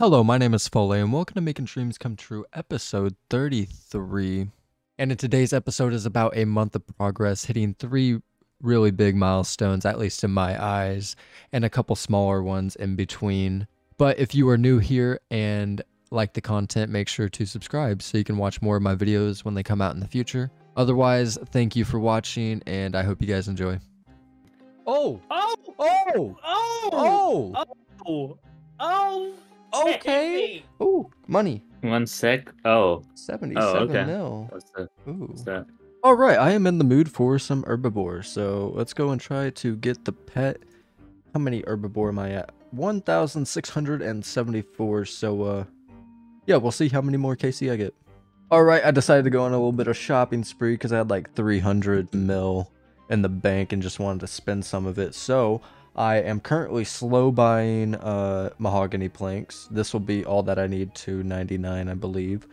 Hello, my name is Foley, and welcome to Making Dreams Come True, episode 33. And in today's episode is about a month of progress, hitting three really big milestones, at least in my eyes, and a couple smaller ones in between. But if you are new here and like the content, make sure to subscribe so you can watch more of my videos when they come out in the future. Otherwise, thank you for watching, and I hope you guys enjoy. Oh! Oh! Oh! Oh! Oh! Oh! Oh! Okay. Oh, money. One sec. Oh, 77 okay. mil. what's the Ooh. what's that? All right, I am in the mood for some herbiboar, so let's go and try to get the pet. How many herbiboar am I at? 1,674, so uh, yeah, we'll see how many more KC I get. All right, I decided to go on a little bit of shopping spree because I had like 300 mil in the bank and just wanted to spend some of it, so I am currently slow buying uh, mahogany planks. This will be all that I need to 99, I believe.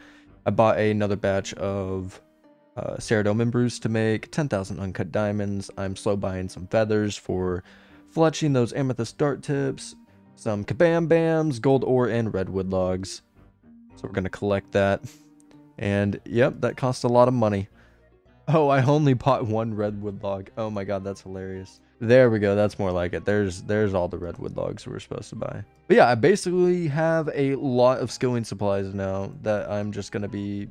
I bought another batch of uh, Saradomin brews to make 10,000 uncut diamonds. I'm slow buying some feathers for fletching those amethyst dart tips, some kabam bams, gold ore, and redwood logs. So we're gonna collect that. And yep, that cost a lot of money. Oh, I only bought one redwood log. Oh my god, that's hilarious. There we go. That's more like it. There's there's all the redwood logs we're supposed to buy. But yeah, I basically have a lot of skilling supplies now that I'm just gonna be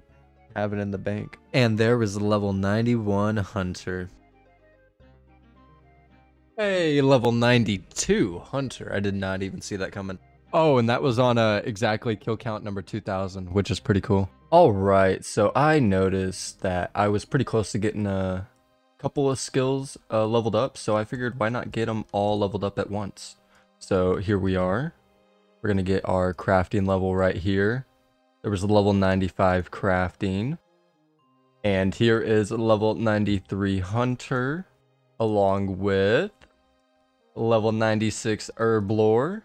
having in the bank. And there was level 91 hunter. Hey, level 92 hunter. I did not even see that coming. Oh, and that was on uh, exactly kill count number 2000, which is pretty cool. All right, so I noticed that I was pretty close to getting a couple of skills uh, leveled up, so I figured why not get them all leveled up at once. So here we are. We're gonna get our crafting level right here. There was a level 95 crafting. And here is level 93 hunter, along with level 96 herb lore.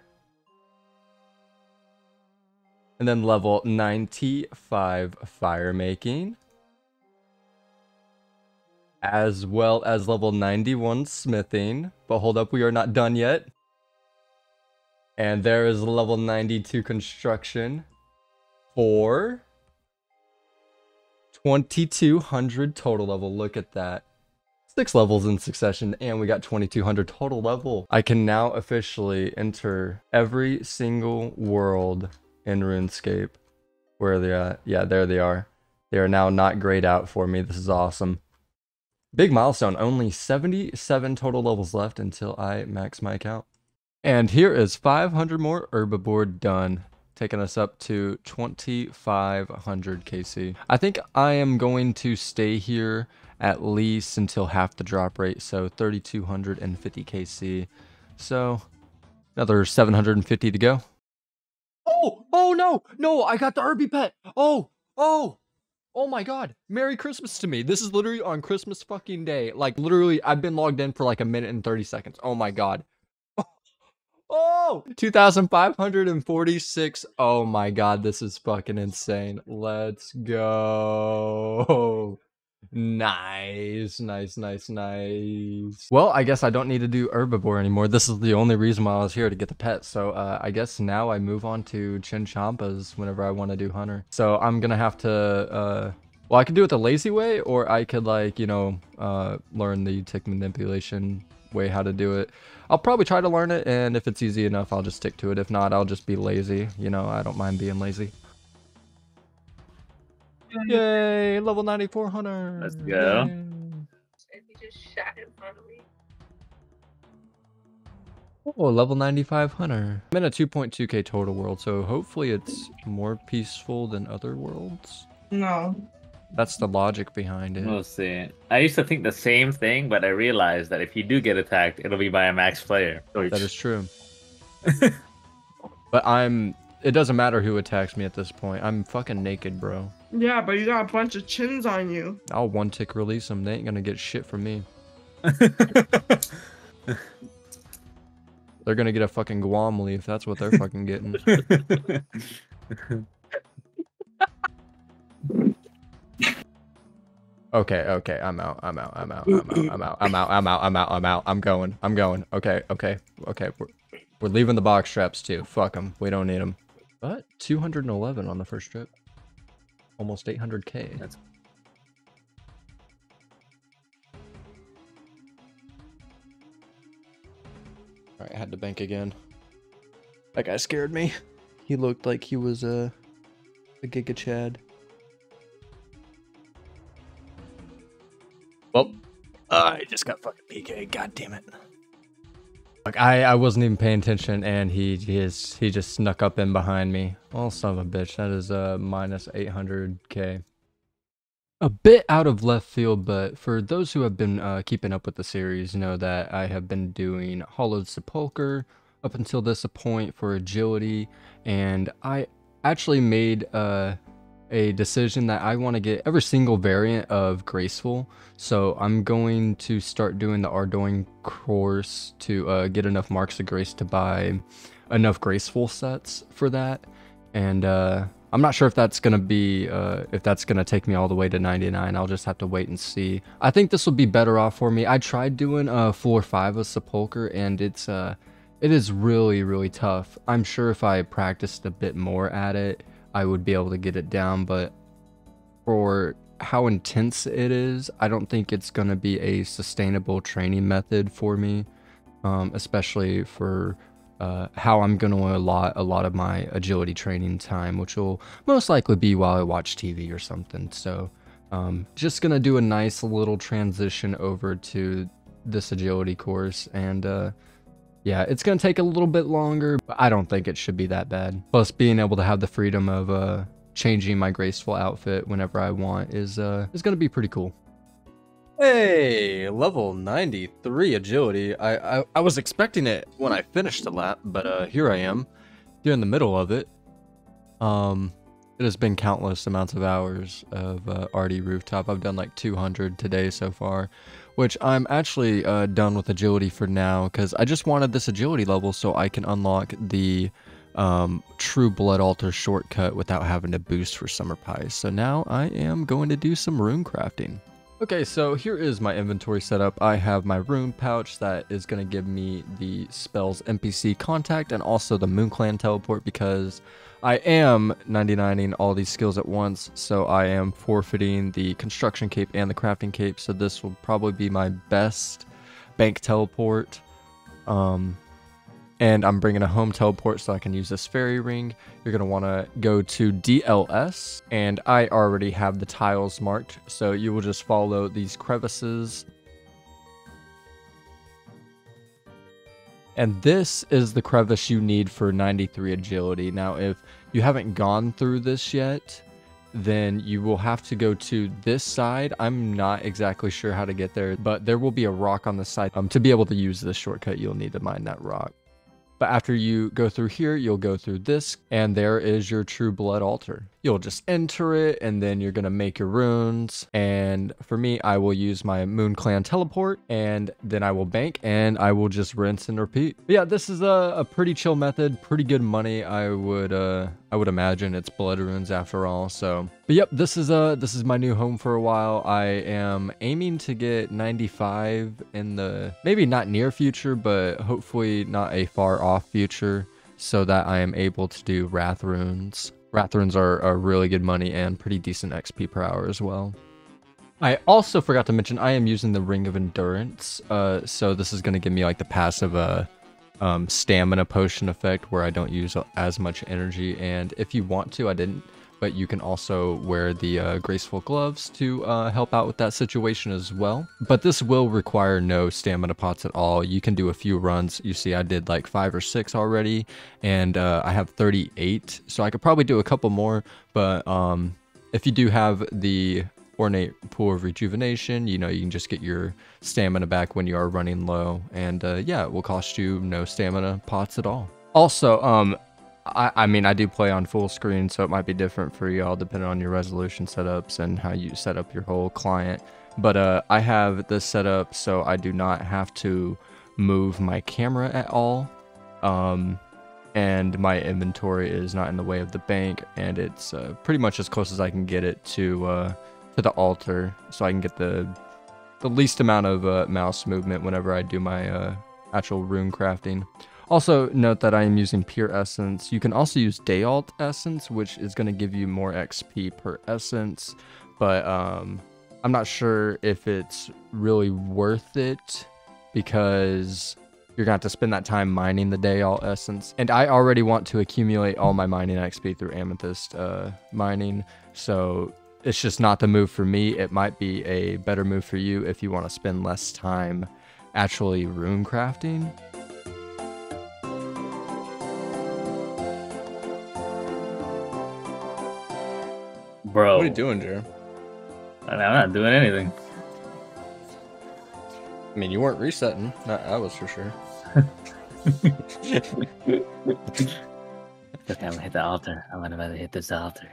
And then level 95 fire making. As well as level 91 smithing. But hold up, we are not done yet. And there is level 92 construction for 2200 total level. Look at that. Six levels in succession, and we got 2200 total level. I can now officially enter every single world in RuneScape. Where are they at? Yeah, there they are. They are now not grayed out for me. This is awesome. Big milestone. Only 77 total levels left until I max my account. And here is 500 more herbiboar done, taking us up to 2500 KC. I think I am going to stay here at least until half the drop rate, so 3250 KC. So another 750 to go. Oh, oh no, no, I got the Herbie pet. Oh, oh, oh my god. Merry Christmas to me. This is literally on Christmas fucking day. Like, literally, I've been logged in for like a minute and 30 seconds. Oh my god. Oh, 2,546. Oh my god, this is fucking insane. Let's go. Nice, nice, nice, nice. Well, I guess I don't need to do herbiboar anymore. This is the only reason why I was here to get the pet. So uh, I guess now I move on to Chinchompas whenever I want to do hunter. So I'm gonna have to. Uh, well, I could do it the lazy way, or I could like you know uh, learn the tick manipulation way how to do it. I'll probably try to learn it, and if it's easy enough, I'll just stick to it. If not, I'll just be lazy. You know, I don't mind being lazy. Yay, level 94 hunter. Let's go. Yay. If you just shot in front of me. Oh, level 95 hunter. I'm in a 2.2k total world, so hopefully it's more peaceful than other worlds. No. That's the logic behind it. We'll see. I used to think the same thing, but I realized that if you do get attacked, it'll be by a max player. That is true. but I'm. It doesn't matter who attacks me at this point. I'm fucking naked, bro. Yeah, but you got a bunch of chins on you. I'll one tick release them. They ain't gonna get shit from me. They're gonna get a fucking Guam leaf. That's what they're fucking getting. Okay, okay, I'm out. I'm out. I'm out. I'm out. I'm out. I'm out. I'm out. I'm out. I'm out. I'm going. I'm going. Okay, okay, okay. We're, we're leaving the box traps too. Fuck them. We don't need them. But 211 on the first trip. Almost 800k. That's- Alright, I had to bank again. That guy scared me. He looked like he was a, a Giga Chad. Well, I just got fucking PK. God damn it. Like I, I wasn't even paying attention, and he he he just snuck up in behind me. Oh son of a bitch! That is uh minus 800k. A bit out of left field, but for those who have been uh, keeping up with the series, know that I have been doing Hallowed Sepulcher up until this point for agility, and I actually made uh, a decision that I want to get every single variant of Graceful. So I'm going to start doing the Ardougne course to uh, get enough Marks of Grace to buy enough Graceful sets for that. And uh, I'm not sure if that's gonna be uh, if that's gonna take me all the way to 99. I'll just have to wait and see. I think this will be better off for me. I tried doing a floor five of Sepulcher, and it's uh, it is really really tough. I'm sure if I practiced a bit more at it, I would be able to get it down. But for how intense it is, I don't think it's gonna be a sustainable training method for me, um, especially for uh, how I'm going to allot a lot of my agility training time, which will most likely be while I watch TV or something. So, um, just going to do a nice little transition over to this agility course. And uh, yeah, it's going to take a little bit longer, but I don't think it should be that bad. Plus, being able to have the freedom of uh, changing my graceful outfit whenever I want is, uh, is going to be pretty cool. Hey, level 93 agility. I, I I was expecting it when I finished the lap, but uh here I am. Here in the middle of it. Um it has been countless amounts of hours of uh, Ardy rooftop. I've done like 200 today so far, which I'm actually uh, done with agility for now because I just wanted this agility level so I can unlock the um, true blood altar shortcut without having to boost for summer pies. So now I am going to do some rune crafting. Okay, so here is my inventory setup. I have my rune pouch that is going to give me the spells NPC contact and also the Moon Clan teleport because I am 99ing all these skills at once, so I am forfeiting the construction cape and the crafting cape, so this will probably be my best bank teleport. Um, and I'm bringing a home teleport so I can use this fairy ring. You're going to want to go to DLS, and I already have the tiles marked, so you will just follow these crevices. And this is the crevice you need for 93 agility. Now, if you haven't gone through this yet, then you will have to go to this side. I'm not exactly sure how to get there, but there will be a rock on the side. Um, to be able to use this shortcut, you'll need to mine that rock. But after you go through here, you'll go through this, and there is your true blood altar. You'll just enter it, and then you're gonna make your runes. And for me, I will use my Moon Clan teleport, and then I will bank, and I will just rinse and repeat. But yeah, this is a, a pretty chill method, pretty good money. I would uh, I would imagine it's blood runes after all. So, but yep, this is uh this is my new home for a while. I am aiming to get 95 in the maybe not near future, but hopefully not a far off future, so that I am able to do wrath runes. Wrath runes are, are really good money and pretty decent XP per hour as well. I also forgot to mention I am using the Ring of Endurance, uh, so this is going to give me like the passive uh, um, stamina potion effect where I don't use as much energy. And if you want to, I didn't, but you can also wear the uh, graceful gloves to uh, help out with that situation as well. But this will require no stamina pots at all. You can do a few runs. You see, I did like five or six already, and uh, I have 38, so I could probably do a couple more. But um, if you do have the ornate pool of rejuvenation you know you can just get your stamina back when you are running low and uh, yeah it will cost you no stamina pots at all also um I, I mean i do play on full screen so it might be different for y'all depending on your resolution setups and how you set up your whole client but uh i have this set up so i do not have to move my camera at all um and my inventory is not in the way of the bank and it's uh, pretty much as close as i can get it to uh to the altar so I can get the the least amount of uh, mouse movement whenever I do my uh, actual rune crafting. Also, note that I am using pure essence. You can also use daeyalt essence, which is going to give you more XP per essence, but um, I'm not sure if it's really worth it because you're going to have to spend that time mining the daeyalt essence. And I already want to accumulate all my mining XP through amethyst uh, mining, so it's just not the move for me. It might be a better move for you if you want to spend less time actually rune crafting. Bro, What are you doing, Jer? I'm not doing anything. I mean, you weren't resetting. That, that was for sure. Okay, I'm gonna hit the altar. I'm gonna hit this altar.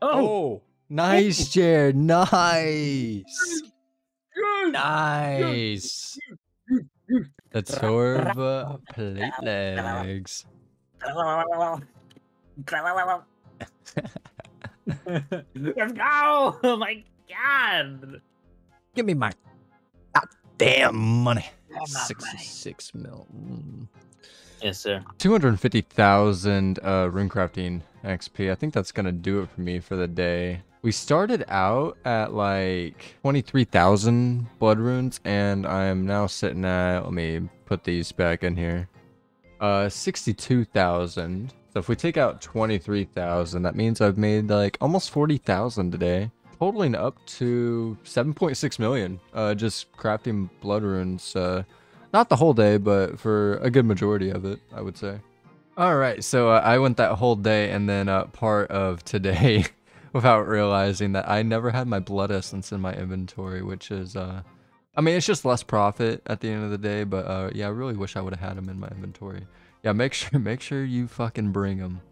Oh, oh nice, Jared. Nice. Nice. The Torva plate legs. Let's go! Oh my god! Give me my goddamn money. Oh, my money. 66 mil. Mm. Yes, sir. 250,000 uh, runecrafting XP. I think that's going to do it for me for the day. We started out at like 23,000 blood runes, and I'm now sitting at, let me put these back in here, uh, 62,000. So if we take out 23,000, that means I've made like almost 40,000 today, totaling up to 7.6 million, uh, just crafting blood runes. Uh, not the whole day, but for a good majority of it, I would say. All right, so uh, I went that whole day and then uh, part of today without realizing that I never had my blood essence in my inventory, which is, uh, I mean, it's just less profit at the end of the day, but uh, yeah, I really wish I would have had them in my inventory. Yeah, make sure make sure you fucking bring them,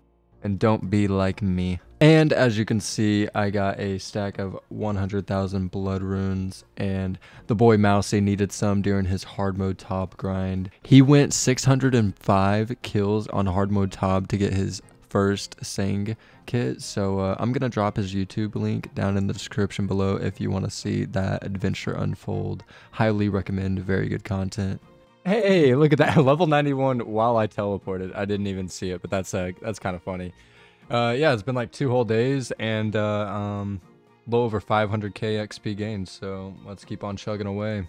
and don't be like me. And as you can see, I got a stack of 100,000 blood runes, and the boy Mousy needed some during his hard mode ToB grind. He went 605 kills on hard mode ToB to get his first Sang kit. So uh, I'm gonna drop his YouTube link down in the description below if you want to see that adventure unfold. Highly recommend. Very good content. Hey, look at that level 91 while I teleported. I didn't even see it, but that's uh, that's kind of funny. Uh, yeah, it's been like two whole days and uh, um, little over 500k XP gains. So let's keep on chugging away.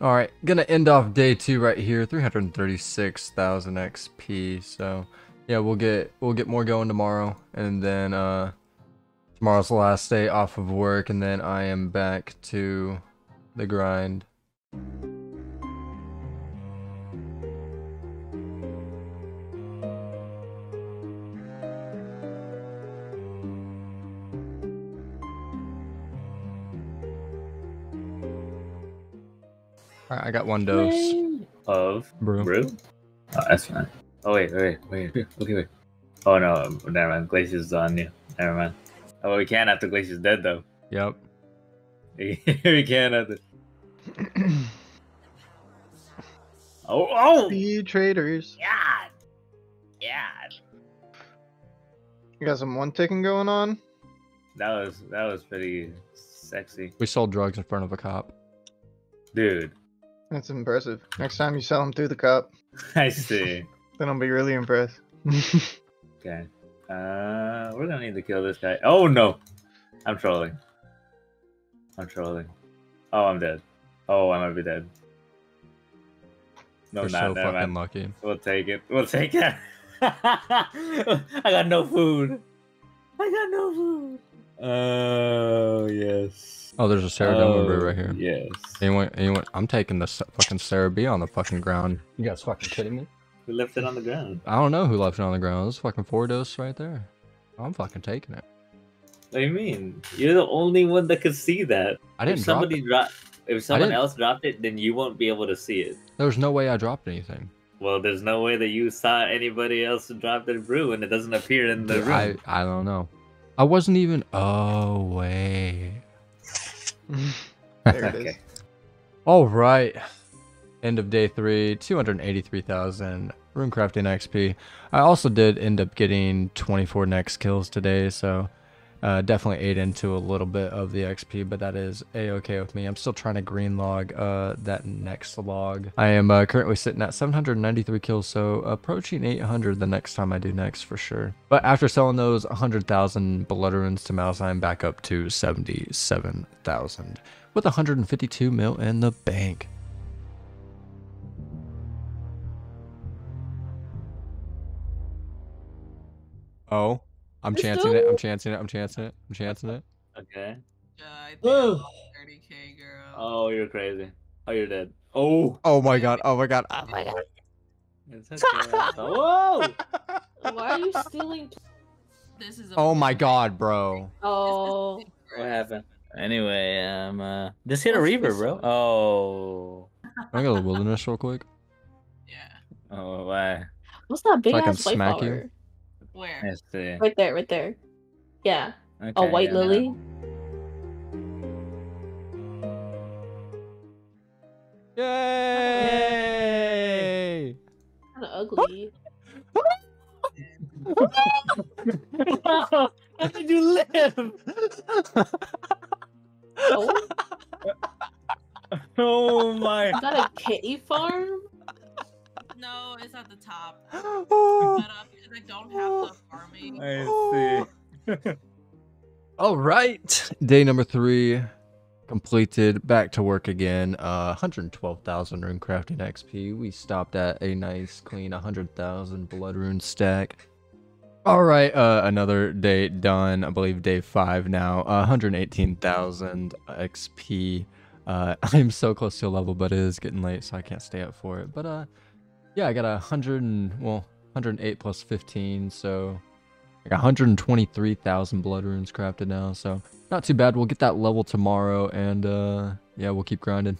All right, gonna end off day two right here, 336,000 XP. So yeah, we'll get we'll get more going tomorrow, and then uh, tomorrow's the last day off of work, and then I am back to the grind. I got one dose. Of Brew. brew? Oh, that's fine. Oh, wait, wait, wait, wait. Okay, wait. Oh, no, um, never mind. Glacier's on you. Never mind. Oh, we can't after Glacier's dead, though. Yep. we can't after. Oh, oh! Speed traitors! Yeah, yeah. You got some one ticking going on? That was, that was pretty sexy. We sold drugs in front of a cop. Dude, That's impressive. Next time you sell them through the cup, I see. then I'll be really impressed. Okay. Uh, we're gonna need to kill this guy. Oh no! I'm trolling. I'm trolling. Oh, I'm dead. Oh, I might be dead. No, We're not. so never fucking mind. lucky. We'll take it. We'll take it. I got no food. I got no food. Oh yes. Oh, there's a Saradomin brew right here. Oh, yes. Anyone, anyone? I'm taking the fucking Sarah B on the fucking ground. You guys fucking kidding me? We left it on the ground. I don't know who left it on the ground. There's fucking four dose right there. I'm fucking taking it. What do you mean? You're the only one that could see that. I didn't if drop somebody it. drop, if someone else dropped it, then you won't be able to see it. There's no way I dropped anything. Well, there's no way that you saw anybody else drop their brew and it doesn't appear in the room. I I don't know. I wasn't even. Oh wait. there it is. Okay. All right. End of day three, 283,000 runecrafting XP. I also did end up getting 24 Nex kills today, so uh, definitely ate into a little bit of the XP, but that is a-okay with me. I'm still trying to green log uh, that Nex log. I am uh, currently sitting at 793 kills, so approaching 800 the next time I do Nex for sure. But after selling those 100,000 blood runes to Mouse, I'm back up to 77,000 with 152 mil in the bank. Oh, I'm It's chancing it. I'm still- chancing it. I'm chancing it. I'm chancing it. Okay. Yeah, I think Whoa. I'm 30k, girl. Oh, you're crazy. Oh, you're dead. Oh. Oh my god. Oh my god. Oh my god. It's okay. Whoa. Why are you stealing? This is. a Oh my god, bro. Oh, What happened? Anyway, um, uh, just hit a What's reaver, this bro. one? Oh. I go to the wilderness real quick? Yeah. Oh, why? what's that big I can ass white smack you. Flower? Where? Let's see. Right there, right there. Yeah, a white yeah, lily. Yay! Kind of ugly. How did you live? Oh, Oh my. is that a kitty farm? No, it's at the top. Oh. But uh, because I don't have the farming. I see. All right. Day number three completed. Back to work again. Uh, 112,000 rune crafting XP. We stopped at a nice clean 100,000 blood rune stack. All right. Uh, another day done. I believe day five now. Uh, 118,000 XP. Uh, I'm so close to a level, but it is getting late, so I can't stay up for it. But uh, yeah, I got a hundred and well, 108 plus 15, so like 123,000 blood runes crafted now, so not too bad. We'll get that level tomorrow, and uh, yeah, we'll keep grinding.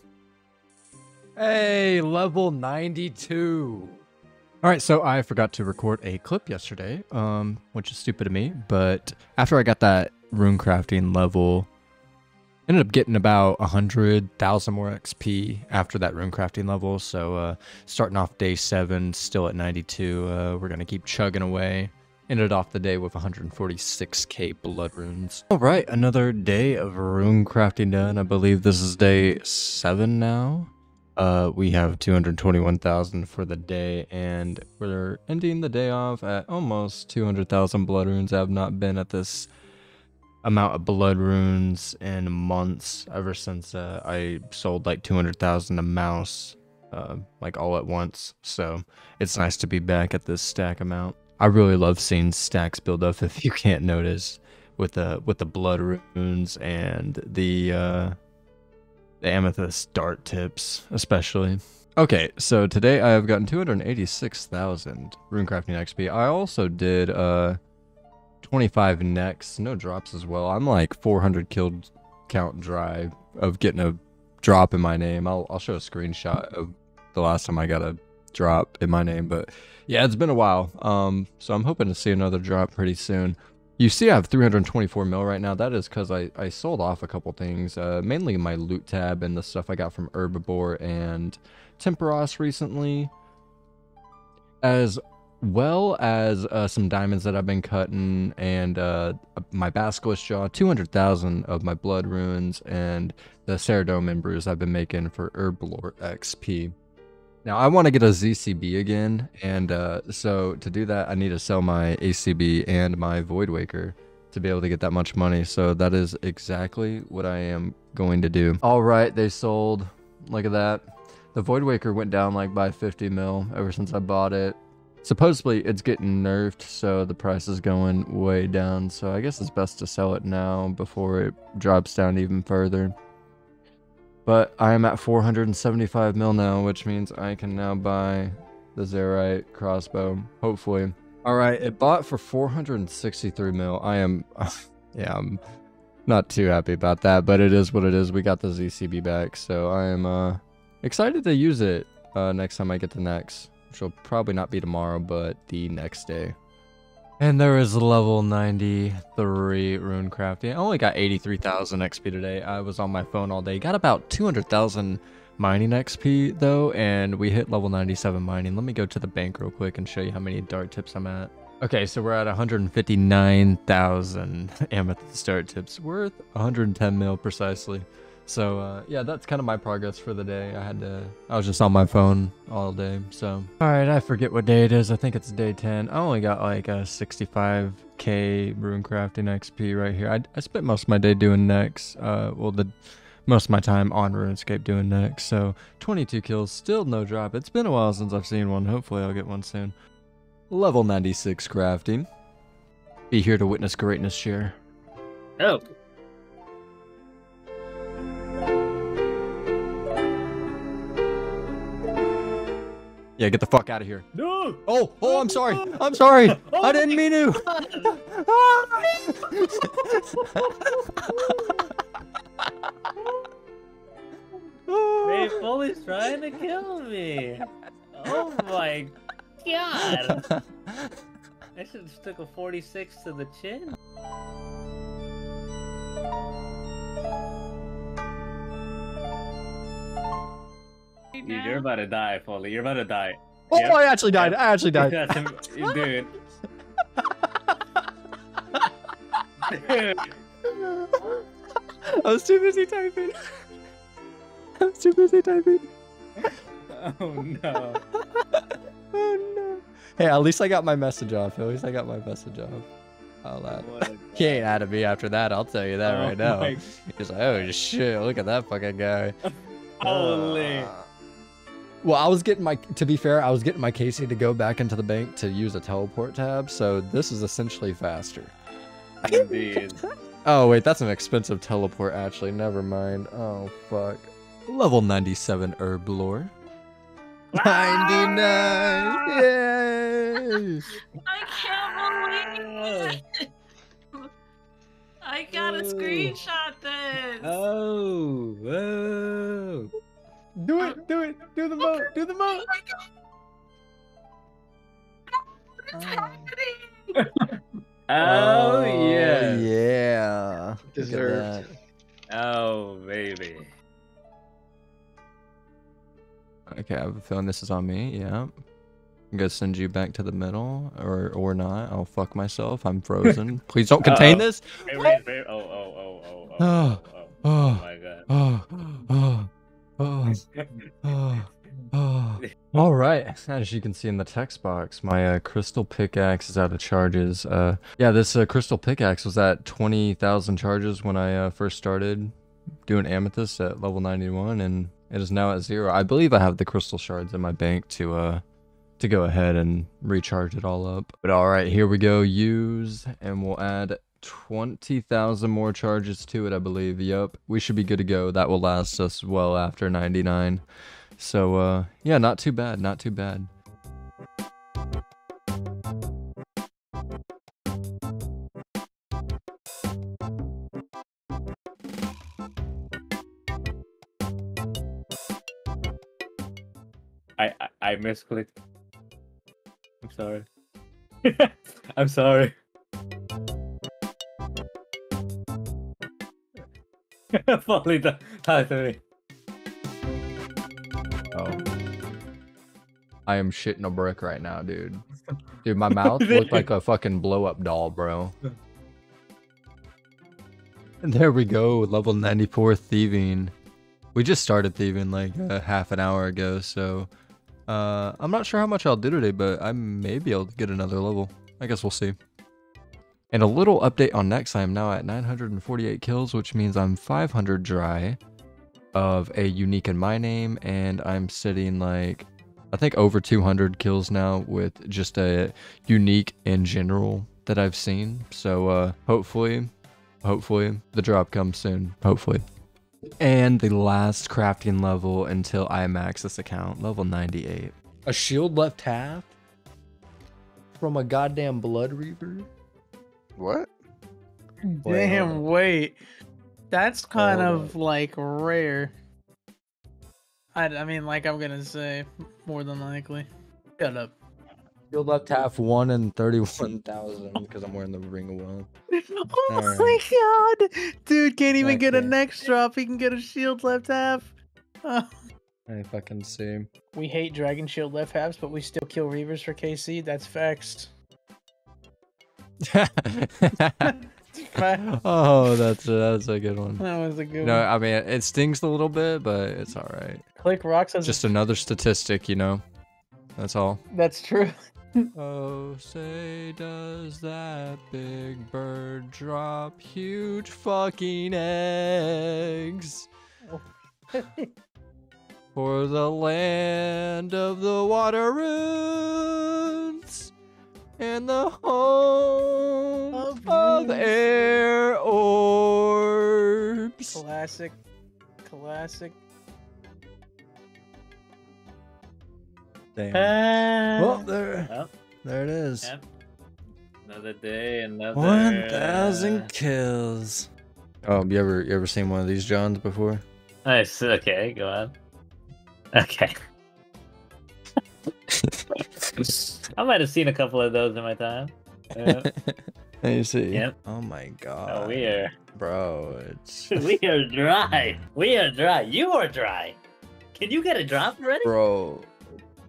Hey, level 92. All right, so I forgot to record a clip yesterday, um, which is stupid of me. But after I got that rune crafting level, ended up getting about 100,000 more XP after that rune crafting level. So uh, starting off day seven, still at 92, uh, we're gonna keep chugging away. Ended off the day with 146k blood runes. All right, another day of rune crafting done. I believe this is day seven now. Uh, we have 221,000 for the day, and we're ending the day off at almost 200,000 blood runes. I've not been at this amount of blood runes in months ever since uh, I sold like 200,000 a mouse, uh, like all at once. So it's nice to be back at this stack amount. I really love seeing stacks build up. If you can't notice, with the with the blood runes and the uh, the amethyst dart tips, especially. Okay, so today I have gotten 286,000 runecrafting XP. I also did uh 25 Nex, no drops as well. I'm like 400 killed count dry of getting a drop in my name. I'll I'll show a screenshot of the last time I got a drop in my name, but yeah, it's been a while. Um, so I'm hoping to see another drop pretty soon. You see, I have 324 mil right now. That is because I, I sold off a couple things, uh, mainly my loot tab and the stuff I got from Herbiboar and Tempoross recently, as well as uh, some diamonds that I've been cutting and uh, my Basilisk Jaw, 200,000 of my Blood Runes, and the Saradomin brews I've been making for Herblore XP. Now I want to get a ZCB again, and uh, so to do that, I need to sell my ACB and my Void Waker to be able to get that much money. So that is exactly what I am going to do. All right, they sold. Look at that. The Void Waker went down like by 50 mil ever since I bought it. Supposedly it's getting nerfed, so the price is going way down. So I guess it's best to sell it now before it drops down even further. But I am at 475 mil now, which means I can now buy the Zaryte crossbow, hopefully. All right, it bought for 463 mil. I am, yeah, I'm not too happy about that, but it is what it is. We got the ZCB back, so I am uh, excited to use it uh, next time I get the Nex, which will probably not be tomorrow, but the next day. And there is level 93 rune crafting. I only got 83,000 XP today. I was on my phone all day. Got about 200,000 mining XP though, and we hit level 97 mining. Let me go to the bank real quick and show you how many dart tips I'm at. Okay, so we're at 159,000 amethyst dart tips worth 110 mil precisely. So uh, yeah, that's kind of my progress for the day. I had to, I was just on my phone all day. So all right, I forget what day it is. I think it's day 10. I only got like a 65k rune crafting XP right here. I, I spent most of my day doing Nex. Uh, well the most of my time on RuneScape doing Nex. So 22 kills, still no drop. It's been a while since I've seen one. Hopefully I'll get one soon. Level 96 crafting. Be here to witness greatness share. Oh. Yeah, get the fuck out of here. No. Oh, oh, I'm sorry. I'm sorry. Oh I didn't mean to. Wait, Foley's trying to kill me. Oh my god. I should have stuck a 46 to the chin. Dude, you're about to die, Foley. You're about to die. Oh, Yep. I actually died. I actually died. That's him- Dude. Dude. I was too busy typing. I was too busy typing. Oh no. Oh no. Hey, at least I got my message off. At least I got my message off. I'll add. He ain't out of me after that. I'll tell you that Oh right now. my- He's like, oh shit, look at that fucking guy. Holy. Uh, well, I was getting my. To be fair, I was getting my Casey to go back into the bank to use a teleport tab, so this is essentially faster. Indeed. Oh wait, that's an expensive teleport. Actually, never mind. Oh fuck. Level 97 herb lore. 99. Ah! Yay! I can't believe it. I gotta Ooh. screenshot this. Oh, whoa. Do it, do it, do the moat, do the moat. What's happening? Oh, yeah. Yeah. Deserved. Oh, baby. Okay, I have a feeling this is on me. Yeah. I'm gonna send you back to the middle, or or not. I'll fuck myself. I'm frozen. Please don't contain Uh-oh. this. Wait, wait, wait. Oh, oh, oh, oh, oh, Oh, oh, oh, oh. my god. Oh, oh, oh, oh, oh. All right. As you can see in the text box, my uh, crystal pickaxe is out of charges. Uh, yeah, this uh, crystal pickaxe was at 20,000 charges when I uh, first started doing amethyst at level 91, and it is now at zero. I believe I have the crystal shards in my bank to uh to go ahead and recharge it all up. But all right, here we go. Use, and we'll add 20,000 more charges to it, I believe. Yup, we should be good to go. That will last us well after 99. So, uh, yeah, not too bad, not too bad. I, I, I misclicked. I'm sorry. I'm sorry. Foley, talk talk. Oh. I am shitting a brick right now, dude. Dude, my mouth looked like a fucking blow up doll, bro. And there we go, level 94 thieving. We just started thieving like a half an hour ago, so uh, I'm not sure how much I'll do today, but I may be able to get another level. I guess we'll see. And a little update on Nex. I am now at 948 kills, which means I'm 500 dry of a unique in my name, and I'm sitting like I think over 200 kills now with just a unique in general that I've seen. So uh, hopefully, hopefully the drop comes soon. Hopefully. And the last crafting level until I max this account, level 98. A shield left half from a goddamn blood reaver. What? Damn, on. wait. That's kind Hold of like rare. I, I mean, like I'm gonna say, more than likely. Shut up. Shield left half one in 31,000 because I'm wearing the ring of will. oh Alright. my god! Dude can't even get a Nex drop. He can get a shield left half. Oh. I fucking see. We hate Dragon Shield left halves, but we still kill Reavers for KC. That's facts. Oh, that's that's a good one. That was a good No, one. I mean it stings a little bit, but it's all right. Click Rock says Just another statistic, you know. That's all. that's true. Oh, say does that big bird drop huge fucking eggs for the land of the water runes and the home Of of air orbs. Classic. Classic. Damn. Uh, Well, there, well, there it is. yep. Another day, another. One thousand uh, kills. Oh, you ever you ever seen one of these Johns before? Nice. Okay, go on. Okay. I might have seen a couple of those in my time. Yeah. Let me see. Yep. Oh my god. Oh, we are. Bro, it's We are dry. We are dry. You are dry. Can you get a drop already? bro,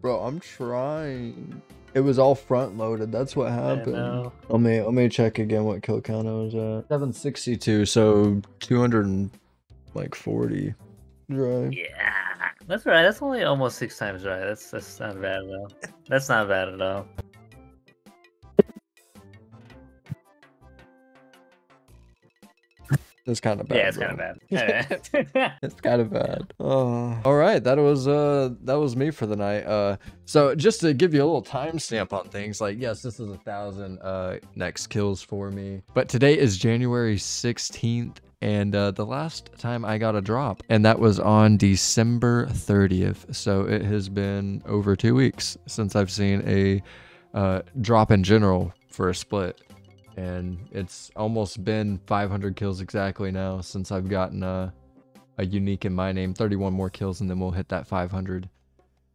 bro. I'm trying. It was all front loaded. That's what happened. know. Let me let me check again what kill count I was at. 762. So 200 and like 40. Dry. Yeah, that's right. That's only almost six times right. That's that's not bad at all. That's not bad at all. It's kind of bad. yeah, it's kind of bad. It's kind of bad. Oh. All right, that was uh that was me for the night. Uh so just to give you a little timestamp on things, like yes, this is a thousand uh Nex kills for me. But today is January 16th and uh, the last time I got a drop, and that was on December 30th. So it has been over two weeks since I've seen a uh, drop in general for a split and it's almost been 500 kills exactly now since I've gotten a, a unique in my name. 31 more kills, and then we'll hit that 500.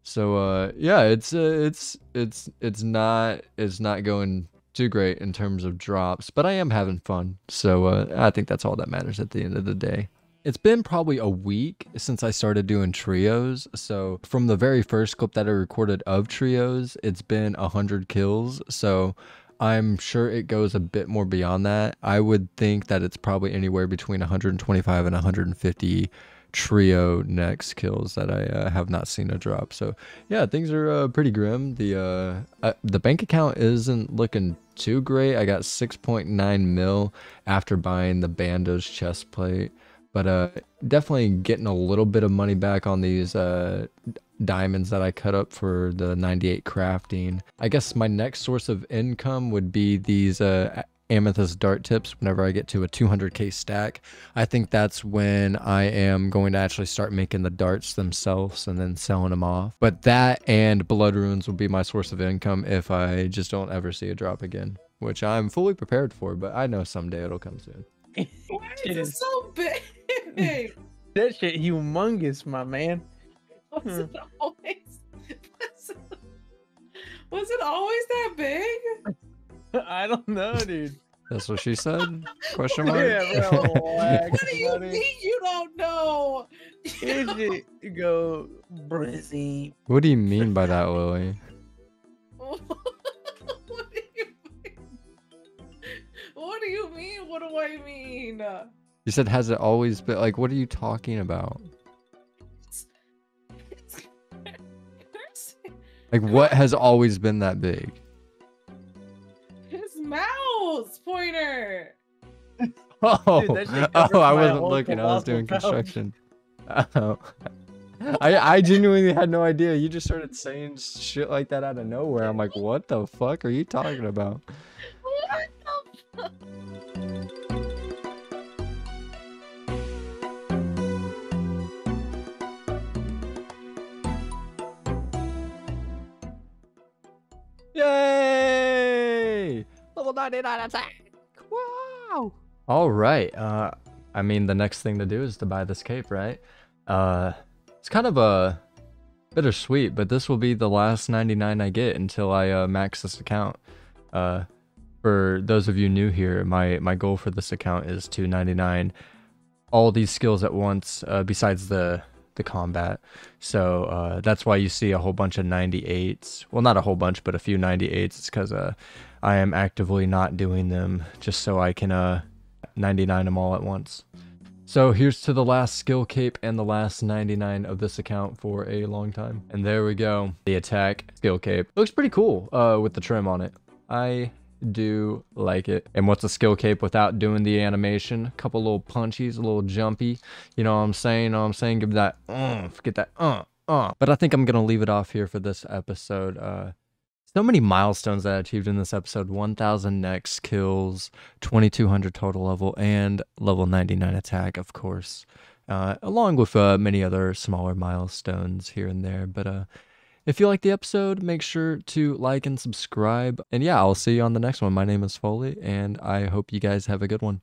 So uh, yeah, it's uh, it's it's it's not it's not going too great in terms of drops, but I am having fun. So uh, I think that's all that matters at the end of the day. It's been probably a week since I started doing trios. So from the very first clip that I recorded of trios, it's been 100 kills. So I'm sure it goes a bit more beyond that. I would think that it's probably anywhere between 125 and 150 trio Nex kills that I uh, have not seen a drop. So yeah, things are uh, pretty grim. The uh, uh, the bank account isn't looking too great. I got 6.9 mil after buying the Bandos chest plate, but uh, definitely getting a little bit of money back on these uh diamonds that I cut up for the 98 crafting. I guess my next source of income would be these uh, amethyst dart tips whenever I get to a 200k stack. I think that's when I am going to actually start making the darts themselves and then selling them off. But that and blood runes will be my source of income if I just don't ever see a drop again, which I'm fully prepared for, but I know someday it'll come soon. Why It is it is- so big? That shit humongous, my man. was Hmm. it always? Was it, was it always that big? I don't know, dude. That's what she said? Question mark? Yeah, bro, relax, What do you buddy. mean you don't know? Is it you go Brizzy? what do you mean by that, Lily? what do you mean? What do you mean? What do I mean? You said has it always been like what are you talking about? Like what has always been that big? Oh, that oh I wasn't looking. I was doing pouch. construction. Oh. I I genuinely had no idea. You just started saying shit like that out of nowhere. I'm like, what the fuck are you talking about? What the fuck? Yay! Level 99 attack! Wow! All right. Uh, I mean, the next thing to do is to buy this cape, right? Uh, it's kind of a bittersweet, but this will be the last 99 I get until I uh, max this account. Uh, for those of you new here, my my goal for this account is to 99 all these skills at once. Uh, besides the the combat. So uh, that's why you see a whole bunch of 98s. Well, not a whole bunch, but a few 98s. It's because uh, I am actively not doing them just so I can uh, 99 them all at once. So here's to the last skill cape and the last 99 of this account for a long time. And there we go. The attack skill cape. Looks pretty cool uh, with the trim on it. I do like it. And what's a skill cape without doing the animation? A couple little punchies, a little jumpy. You know what I'm saying? Know what I'm saying? Give that, uh, get that, uh, uh. But I think I'm going to leave it off here for this episode. Uh, so many milestones that I achieved in this episode 1000 Nex kills, 2200 total level, and level 99 attack, of course, uh, along with uh, many other smaller milestones here and there. But uh, if you like the episode, make sure to like and subscribe. And yeah, I'll see you on the next one. My name is Folay, and I hope you guys have a good one.